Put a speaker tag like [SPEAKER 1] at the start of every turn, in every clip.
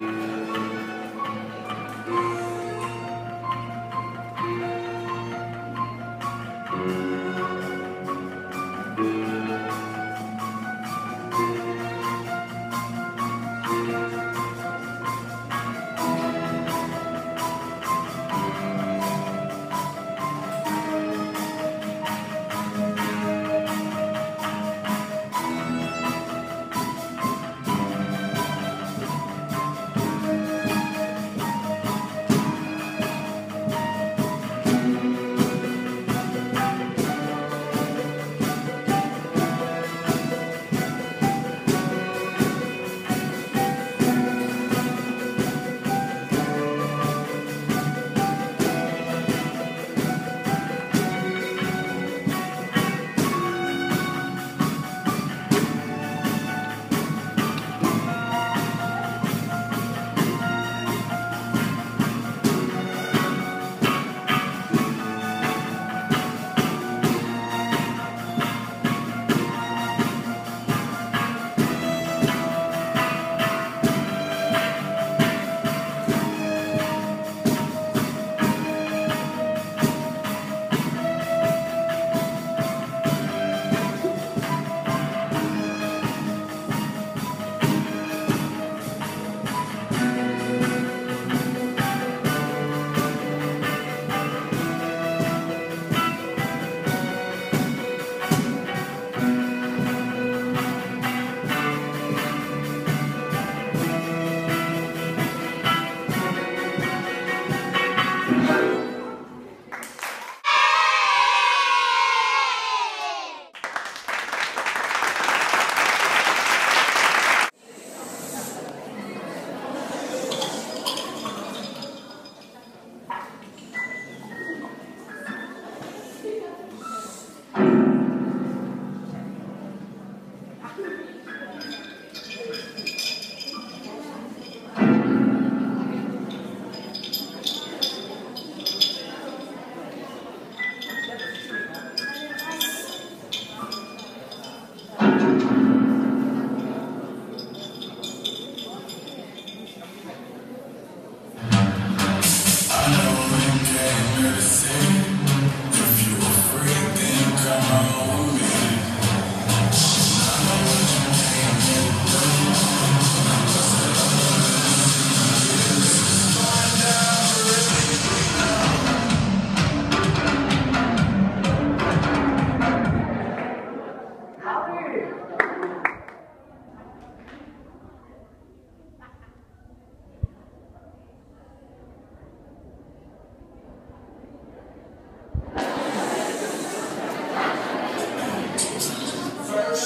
[SPEAKER 1] Thank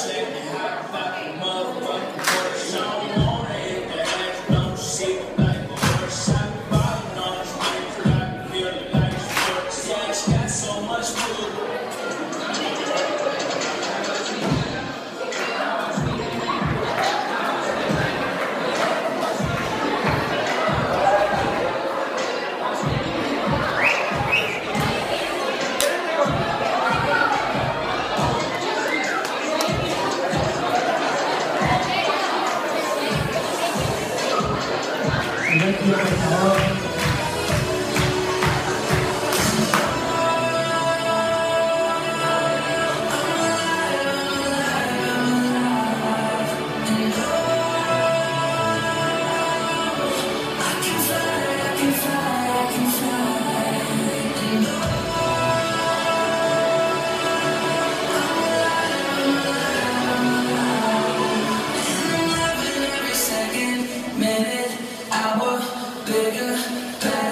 [SPEAKER 2] blessing. 감사합니다.
[SPEAKER 3] bigger, better.